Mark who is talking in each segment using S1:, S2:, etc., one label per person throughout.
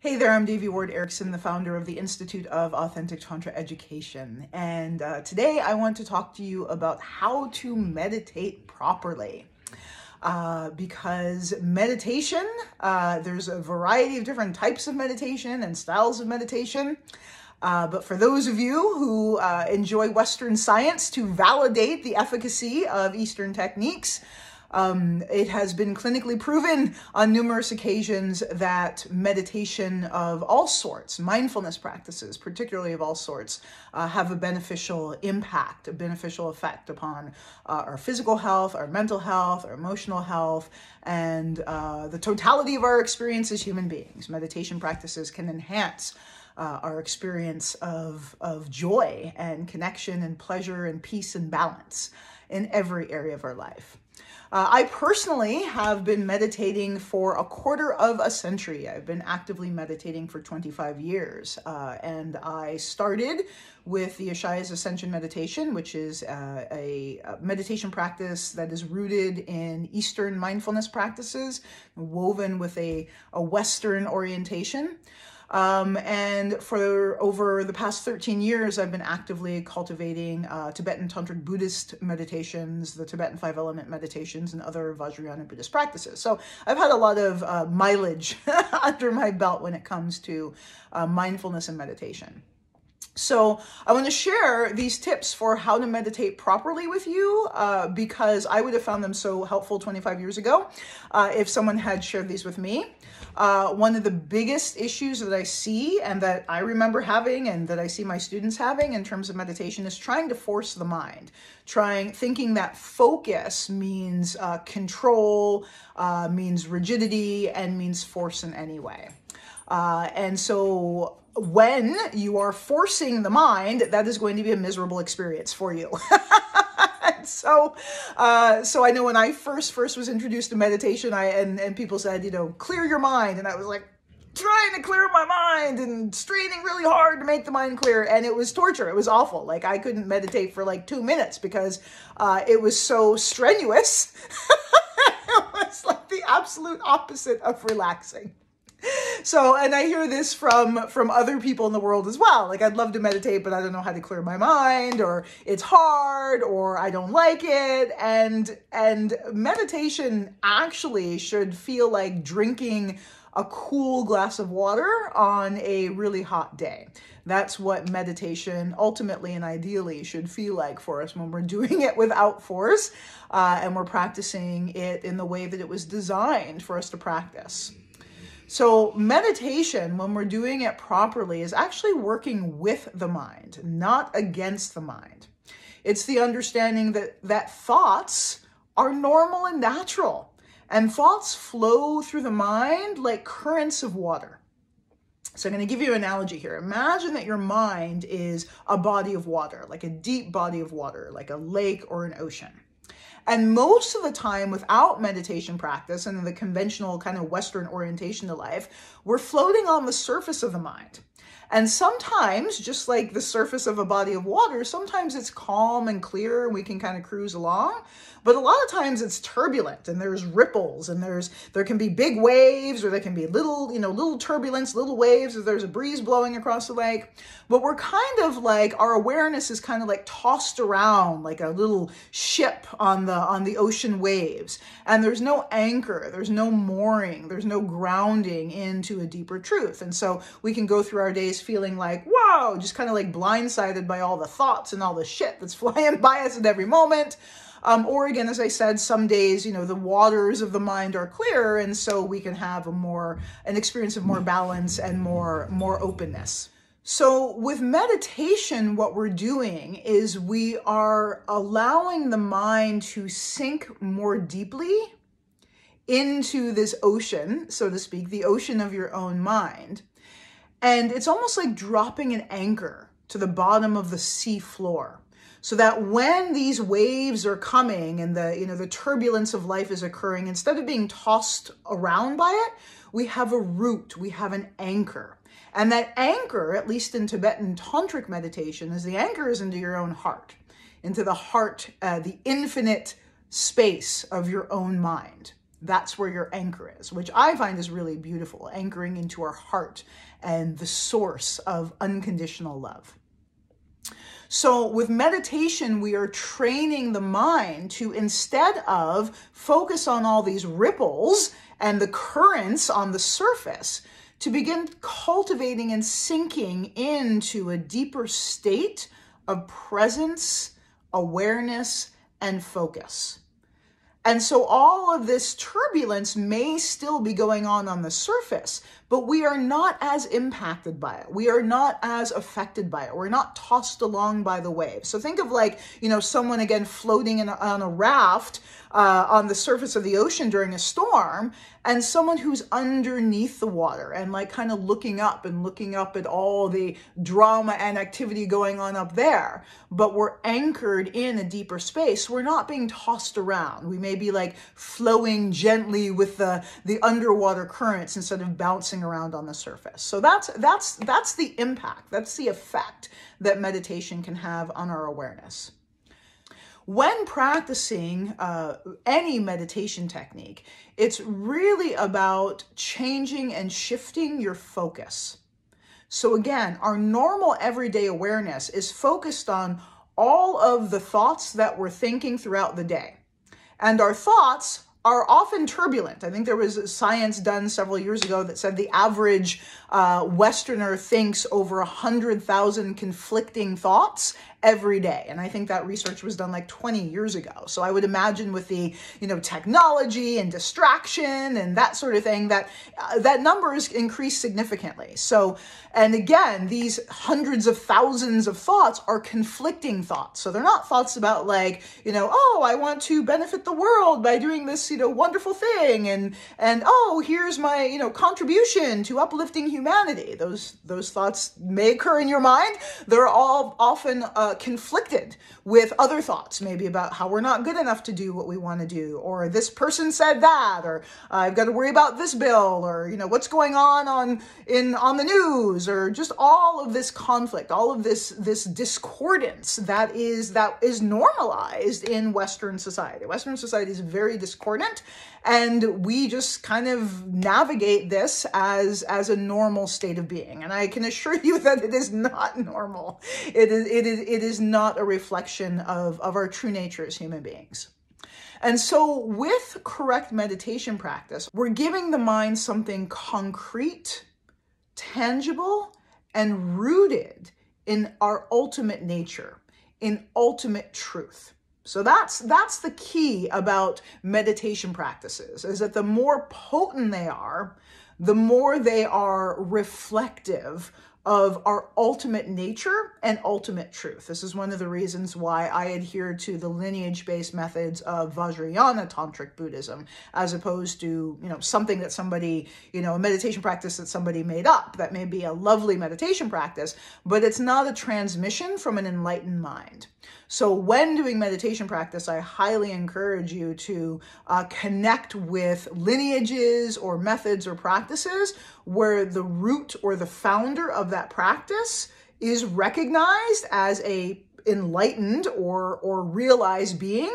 S1: Hey there, I'm Devi Ward Erickson, the founder of the Institute of Authentic Tantra Education. And uh, today I want to talk to you about how to meditate properly. Uh, because meditation, uh, there's a variety of different types of meditation and styles of meditation. Uh, but for those of you who uh, enjoy Western science to validate the efficacy of Eastern techniques, um, it has been clinically proven on numerous occasions that meditation of all sorts, mindfulness practices, particularly of all sorts, uh, have a beneficial impact, a beneficial effect upon uh, our physical health, our mental health, our emotional health, and uh, the totality of our experience as human beings. Meditation practices can enhance uh, our experience of, of joy and connection and pleasure and peace and balance in every area of our life. Uh, I personally have been meditating for a quarter of a century. I've been actively meditating for 25 years. Uh, and I started with the Ishaya's Ascension Meditation, which is uh, a, a, meditation practice that is rooted in Eastern mindfulness practices, woven with a, a Western orientation. Um, and for over the past 13 years, I've been actively cultivating uh, Tibetan Tantric Buddhist meditations, the Tibetan five element meditations, and other Vajrayana Buddhist practices. So I've had a lot of uh, mileage under my belt when it comes to uh, mindfulness and meditation. So I want to share these tips for how to meditate properly with you uh, because I would have found them so helpful 25 years ago uh, if someone had shared these with me. Uh, one of the biggest issues that I see and that I remember having and that I see my students having in terms of meditation is trying to force the mind, trying thinking that focus means uh, control, uh, means rigidity, and means force in any way. Uh, and so when you are forcing the mind, that is going to be a miserable experience for you. so, uh, so I know when I first first was introduced to meditation, I and and people said, you know, clear your mind, and I was like trying to clear my mind and straining really hard to make the mind clear. And it was torture. It was awful. Like i couldn't meditate for like two minutes because uh, it was so strenuous. It was like the absolute opposite of relaxing so and i hear this from from other people in the world as well like i'd love to meditate but i don't know how to clear my mind or it's hard or i don't like it and and meditation actually should feel like drinking a cool glass of water on a really hot day. That's what meditation ultimately and ideally should feel like for us when we're doing it without force uh, and we're practicing it in the way that it was designed for us to practice. So, meditation, when we're doing it properly, is actually working with the mind, not against the mind. It's the understanding that, that thoughts are normal and natural, and thoughts flow through the mind like currents of water. So, I'm going to give you an analogy here. Imagine that your mind is a body of water, like a deep body of water, like a lake or an ocean. And most of the time, without meditation practice and the conventional kind of Western orientation to life, we're floating on the surface of the mind. And sometimes, just like the surface of a body of water, sometimes it's calm and clear and we can kind of cruise along. But a lot of times it's turbulent and there's ripples and there's there can be big waves or there can be little, you know, little turbulence, little waves, or there's a breeze blowing across the lake. But we're kind of like our awareness is kind of like tossed around like a little ship on the on the ocean waves. And there's no anchor, there's no mooring, there's no grounding into a deeper truth. And so we can go through our days feeling like, whoa, just kind of like blindsided by all the thoughts and all the shit that's flying by us at every moment. Um, or again, as I said, some days, you know, the waters of the mind are clearer, and so we can have a more, an experience of more balance and more, more openness. So with meditation, what we're doing is we are allowing the mind to sink more deeply into this ocean, so to speak, the ocean of your own mind. And it's almost like dropping an anchor to the bottom of the sea floor so that when these waves are coming and the you know the turbulence of life is occurring instead of being tossed around by it we have a root we have an anchor and that anchor at least in tibetan tantric meditation is the anchor is into your own heart into the heart uh, the infinite space of your own mind That's where your anchor is, which I find is really beautiful, anchoring into our heart and the source of unconditional love. So, with meditation, we are training the mind to instead of focus on all these ripples and the currents on the surface, to begin cultivating and sinking into a deeper state of presence, awareness, and focus. And so all of this turbulence may still be going on on the surface, but we are not as impacted by it. We are not as affected by it. We're not tossed along by the waves. So think of like, you know, someone again floating in a, on a raft uh, on the surface of the ocean during a storm and someone who's underneath the water and like kind of looking up and looking up at all the drama and activity going on up there. But we're anchored in a deeper space. We're not being tossed around. We may be like flowing gently with the, the underwater currents instead of bouncing around on the surface. So that's, that's, that's the impact. That's the effect that meditation can have on our awareness. When practicing uh, any meditation technique, it's really about changing and shifting your focus. So, again, our normal everyday awareness is focused on all of the thoughts that we're thinking throughout the day. And our thoughts are often turbulent. I think there was a science done several years ago that said the average uh, Westerner thinks over 100,000 conflicting thoughts every day. And I think that research was done like 20 years ago. So I would imagine with the, you know, technology and distraction and that sort of thing, that uh, that number has increased significantly. So, and again, these hundreds of thousands of thoughts are conflicting thoughts. So they're not thoughts about like, you know, oh, I want to benefit the world by doing this, you know, wonderful thing. And, and oh, here's my, you know, contribution to uplifting humanity. Those, those thoughts may occur in your mind. They're all often uh, conflicted with other thoughts, maybe about how we're not good enough to do what we want to do, or this person said that, or uh, I've got to worry about this bill, or you know what's going on on in on the news, or just all of this conflict, all of this this discordance that is that is normalized in Western society. Western society is very discordant, and we just kind of navigate this as as a normal state of being. And I can assure you that it is not normal. It is it is it is not a reflection of, of our true nature as human beings. And so, with correct meditation practice, we're giving the mind something concrete, tangible, and rooted in our ultimate nature, in ultimate truth. So that's that's the key about meditation practices is that the more potent they are, the more they are reflective of our ultimate nature and ultimate truth. This is one of the reasons why I adhere to the lineage-based methods of Vajrayana tantric Buddhism as opposed to, you know, something that somebody, you know, a meditation practice that somebody made up that may be a lovely meditation practice, but it's not a transmission from an enlightened mind. So when doing meditation practice, I highly encourage you to uh, connect with lineages or methods or practices where the root or the founder of that practice is recognized as a enlightened or, or realized being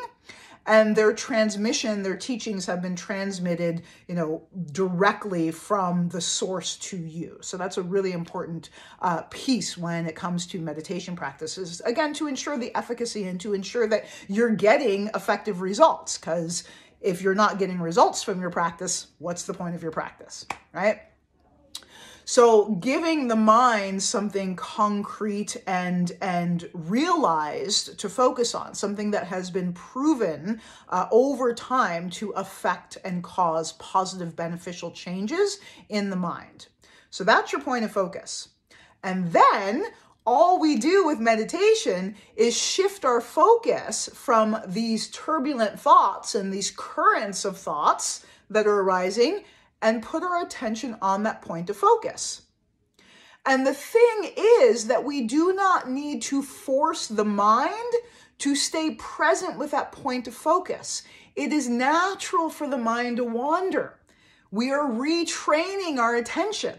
S1: and their transmission, their teachings have been transmitted, you know, directly from the source to you. So that's a really important uh, piece when it comes to meditation practices. Again, to ensure the efficacy and to ensure that you're getting effective results. Because if you're not getting results from your practice, what's the point of your practice, right? So giving the mind something concrete and and realized to focus on, something that has been proven uh, over time to affect and cause positive beneficial changes in the mind. So that's your point of focus. And then all we do with meditation is shift our focus from these turbulent thoughts and these currents of thoughts that are arising and put our attention on that point of focus. And the thing is that we do not need to force the mind to stay present with that point of focus. It is natural for the mind to wander. We are retraining our attention.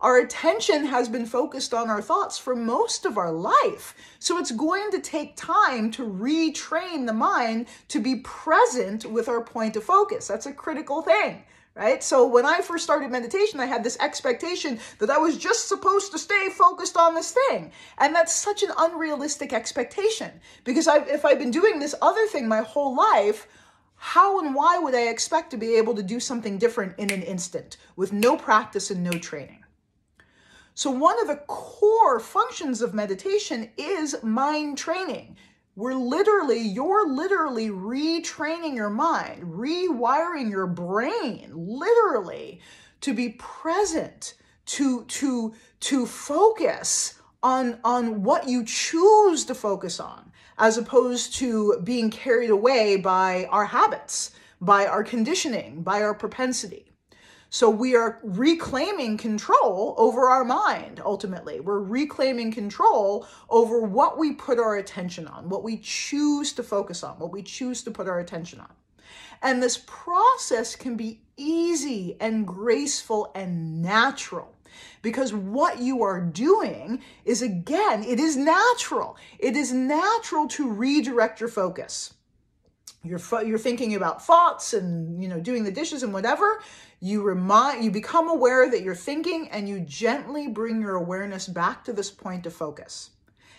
S1: Our attention has been focused on our thoughts for most of our life. So it's going to take time to retrain the mind to be present with our point of focus. That's a critical thing right? So when I first started meditation, I had this expectation that I was just supposed to stay focused on this thing. And that's such an unrealistic expectation because I've, if I've been doing this other thing my whole life, how and why would I expect to be able to do something different in an instant with no practice and no training? So one of the core functions of meditation is mind training. We're literally, you're literally retraining your mind, rewiring your brain, literally, to be present, to to to focus on on what you choose to focus on, as opposed to being carried away by our habits, by our conditioning, by our propensity. So we are reclaiming control over our mind, ultimately. We're reclaiming control over what we put our attention on, what we choose to focus on, what we choose to put our attention on. And this process can be easy and graceful and natural because what you are doing is again, it is natural. It is natural to redirect your focus. You're, you're thinking about thoughts and you know doing the dishes and whatever you remind you become aware that you're thinking and you gently bring your awareness back to this point of focus.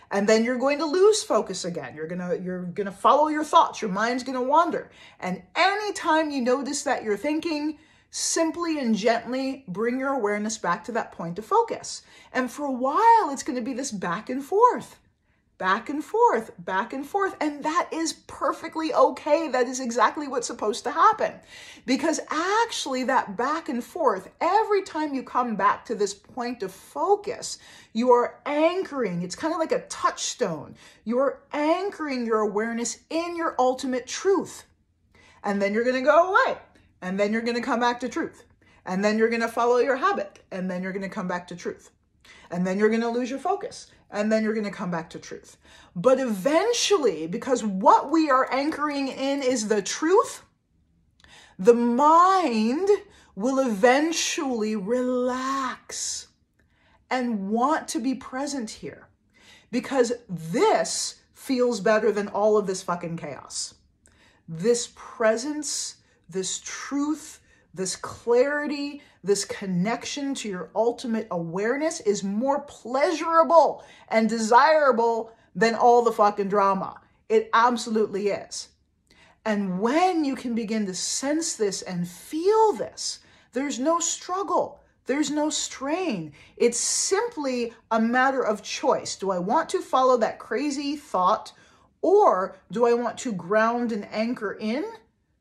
S1: And then you're going to lose focus again. You're going to you're going to follow your thoughts. Your mind's going to wander. And anytime you notice that you're thinking simply and gently bring your awareness back to that point of focus. And for a while it's going to be this back and forth back and forth, back and forth. And that is perfectly okay. That is exactly what's supposed to happen. Because actually, that back and forth, every time you come back to this point of focus, you are anchoring. It's kind of like a touchstone. You're anchoring your awareness in your ultimate truth. And then you're going to go away. And then you're going to come back to truth. And then you're going to follow your habit. And then you're going to come back to truth. And then you're going to lose your focus and then you're going to come back to truth. But eventually, because what we are anchoring in is the truth, the mind will eventually relax and want to be present here because this feels better than all of this fucking chaos. This presence, this truth, this clarity, this connection to your ultimate awareness is more pleasurable and desirable than all the fucking drama. It absolutely is. And when you can begin to sense this and feel this, there's no struggle. There's no strain. It's simply a matter of choice. Do I want to follow that crazy thought or do I want to ground and anchor in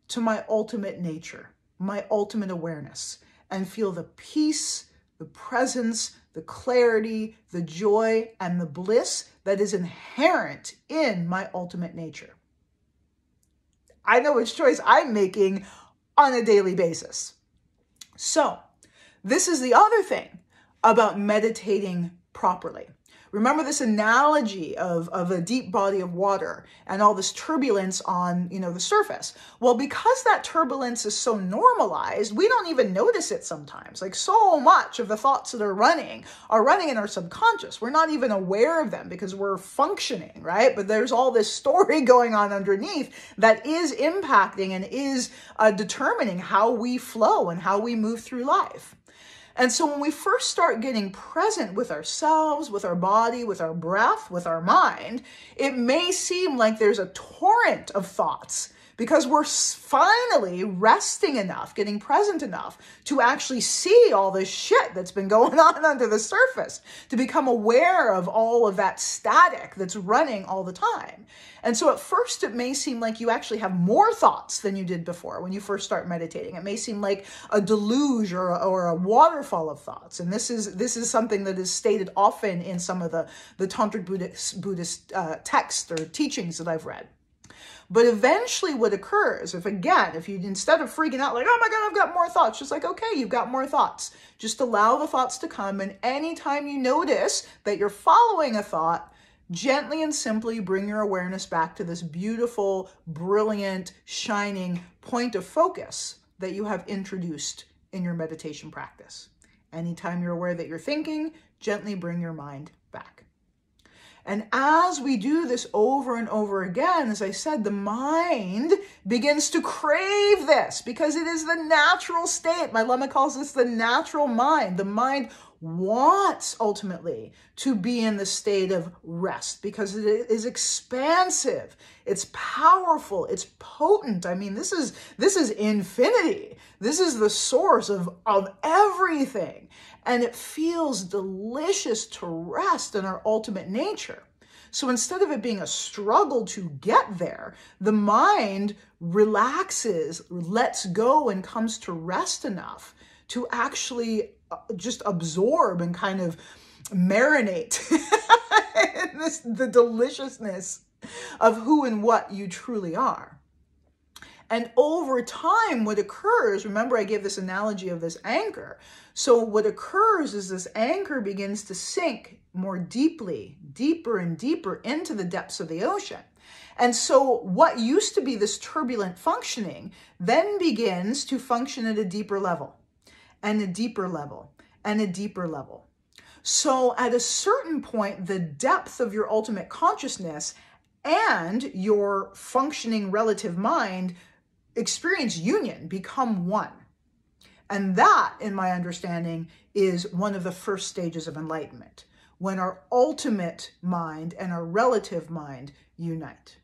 S1: to my ultimate nature? My ultimate awareness and feel the peace, the presence, the clarity, the joy, and the bliss that is inherent in my ultimate nature. I know which choice I'm making on a daily basis. So, this is the other thing about meditating properly. Remember this analogy of, of a deep body of water and all this turbulence on, you know, the surface. Well, because that turbulence is so normalized, we don't even notice it sometimes. Like so much of the thoughts that are running are running in our subconscious. We're not even aware of them because we're functioning, right? But there's all this story going on underneath that is impacting and is uh, determining how we flow and how we move through life. And so when we first start getting present with ourselves, with our body, with our breath, with our mind, it may seem like there's a torrent of thoughts because we're finally resting enough, getting present enough to actually see all this shit that's been going on under the surface, to become aware of all of that static that's running all the time. And so at first, it may seem like you actually have more thoughts than you did before when you first start meditating. It may seem like a deluge or a, or a waterfall of thoughts. And this is this is something that is stated often in some of the, the Tantric Buddhist, Buddhist uh, texts or teachings that I've read. But eventually what occurs, if again, if you instead of freaking out like, oh my God, I've got more thoughts, just like, okay, you've got more thoughts. Just allow the thoughts to come. And anytime you notice that you're following a thought, gently and simply bring your awareness back to this beautiful, brilliant, shining point of focus that you have introduced in your meditation practice. Anytime you're aware that you're thinking, gently bring your mind. And as we do this over and over again, as I said, the mind begins to crave this because it is the natural state. My Lama calls this the natural mind. The mind wants ultimately to be in the state of rest because it is expansive it's powerful it's potent. I mean this is this is infinity. This is the source of of everything. And it feels delicious to rest in our ultimate nature. So instead of it being a struggle to get there, the mind relaxes, lets go, and comes to rest enough to actually just absorb and kind of marinate in this, the deliciousness of who and what you truly are. And over time, what occurs, remember I gave this analogy of this anchor. So what occurs is this anchor begins to sink more deeply, deeper and deeper into the depths of the ocean. And so what used to be this turbulent functioning then begins to function at a deeper level and a deeper level and a deeper level. So at a certain point, the depth of your ultimate consciousness and your functioning relative mind experience union, become one. And that, in my understanding, is one of the first stages of enlightenment, when our ultimate mind and our relative mind unite.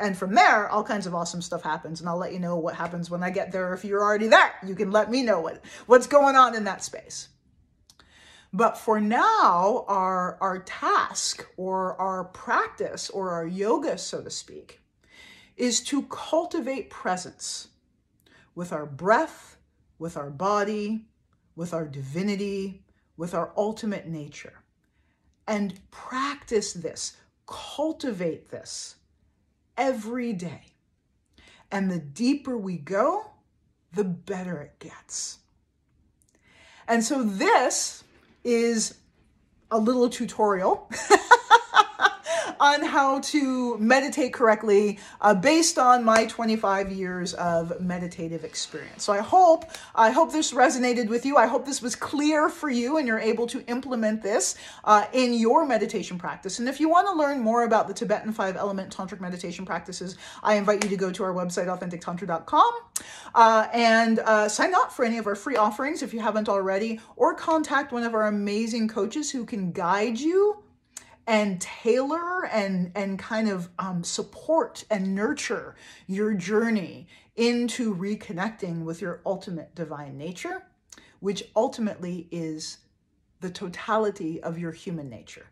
S1: And from there, all kinds of awesome stuff happens. And I'll let you know what happens when I get there. If you're already there, you can let me know what, what's going on in that space. But for now, our, our task or our practice or our yoga, so to speak, is to cultivate presence with our breath, with our body, with our divinity, with our ultimate nature. And practice this, cultivate this every day. And the deeper we go, the better it gets. And so this is a little tutorial on how to meditate correctly uh, based on my 25 years of meditative experience. So I hope I hope this resonated with you. I hope this was clear for you and you're able to implement this uh, in your meditation practice. And if you want to learn more about the Tibetan five element tantric meditation practices, I invite you to go to our website authentictantra.com uh, and uh, sign up for any of our free offerings if you haven't already, or contact one of our amazing coaches who can guide you and tailor and and kind of um, support and nurture your journey into reconnecting with your ultimate divine nature, which ultimately is the totality of your human nature.